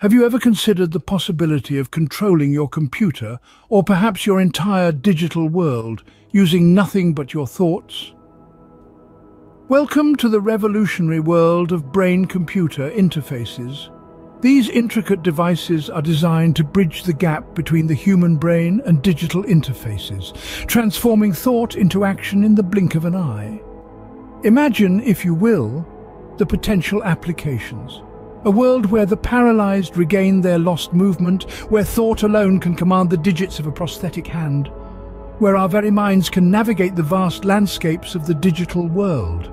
Have you ever considered the possibility of controlling your computer or perhaps your entire digital world using nothing but your thoughts? Welcome to the revolutionary world of brain-computer interfaces. These intricate devices are designed to bridge the gap between the human brain and digital interfaces, transforming thought into action in the blink of an eye. Imagine, if you will, the potential applications. A world where the paralyzed regain their lost movement, where thought alone can command the digits of a prosthetic hand, where our very minds can navigate the vast landscapes of the digital world.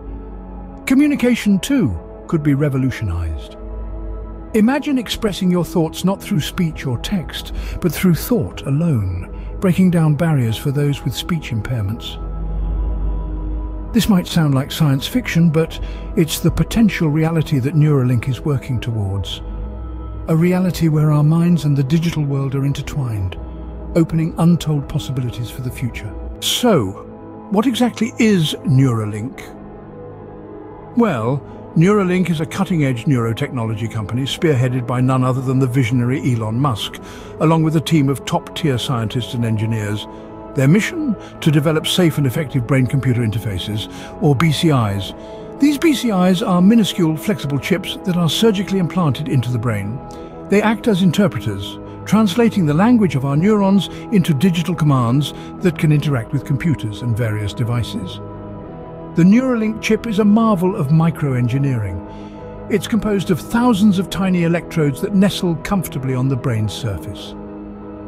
Communication, too, could be revolutionized. Imagine expressing your thoughts not through speech or text, but through thought alone, breaking down barriers for those with speech impairments. This might sound like science fiction, but it's the potential reality that Neuralink is working towards. A reality where our minds and the digital world are intertwined, opening untold possibilities for the future. So, what exactly is Neuralink? Well, Neuralink is a cutting-edge neurotechnology company spearheaded by none other than the visionary Elon Musk, along with a team of top-tier scientists and engineers their mission? To develop safe and effective brain-computer interfaces, or BCIs. These BCIs are minuscule, flexible chips that are surgically implanted into the brain. They act as interpreters, translating the language of our neurons into digital commands that can interact with computers and various devices. The Neuralink chip is a marvel of microengineering. It's composed of thousands of tiny electrodes that nestle comfortably on the brain's surface.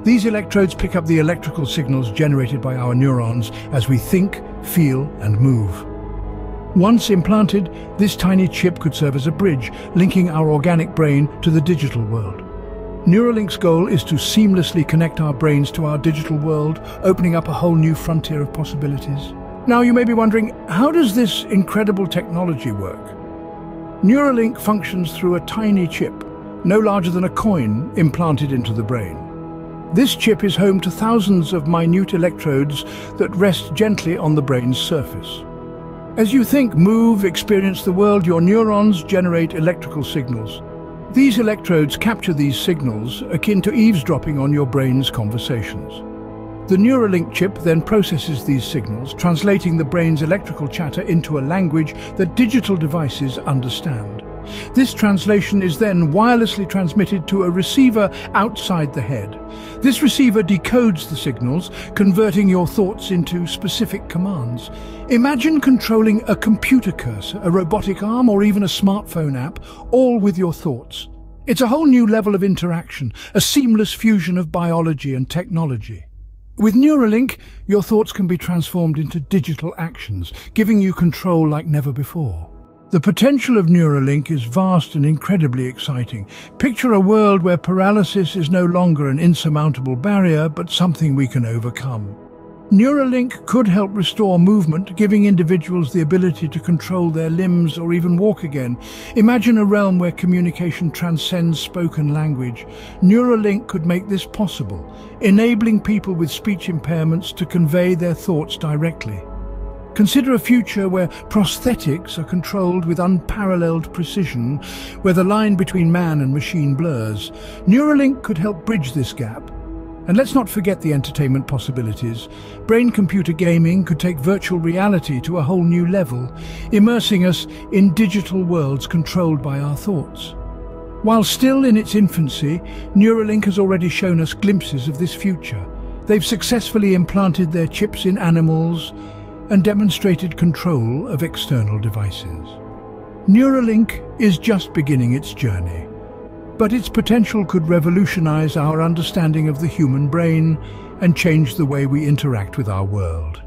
These electrodes pick up the electrical signals generated by our neurons as we think, feel and move. Once implanted, this tiny chip could serve as a bridge, linking our organic brain to the digital world. Neuralink's goal is to seamlessly connect our brains to our digital world, opening up a whole new frontier of possibilities. Now you may be wondering, how does this incredible technology work? Neuralink functions through a tiny chip, no larger than a coin, implanted into the brain. This chip is home to thousands of minute electrodes that rest gently on the brain's surface. As you think, move, experience the world, your neurons generate electrical signals. These electrodes capture these signals, akin to eavesdropping on your brain's conversations. The Neuralink chip then processes these signals, translating the brain's electrical chatter into a language that digital devices understand. This translation is then wirelessly transmitted to a receiver outside the head. This receiver decodes the signals, converting your thoughts into specific commands. Imagine controlling a computer cursor, a robotic arm or even a smartphone app, all with your thoughts. It's a whole new level of interaction, a seamless fusion of biology and technology. With Neuralink, your thoughts can be transformed into digital actions, giving you control like never before. The potential of Neuralink is vast and incredibly exciting. Picture a world where paralysis is no longer an insurmountable barrier, but something we can overcome. Neuralink could help restore movement, giving individuals the ability to control their limbs or even walk again. Imagine a realm where communication transcends spoken language. Neuralink could make this possible, enabling people with speech impairments to convey their thoughts directly. Consider a future where prosthetics are controlled with unparalleled precision, where the line between man and machine blurs. Neuralink could help bridge this gap. And let's not forget the entertainment possibilities. Brain-computer gaming could take virtual reality to a whole new level, immersing us in digital worlds controlled by our thoughts. While still in its infancy, Neuralink has already shown us glimpses of this future. They've successfully implanted their chips in animals, and demonstrated control of external devices. Neuralink is just beginning its journey, but its potential could revolutionize our understanding of the human brain and change the way we interact with our world.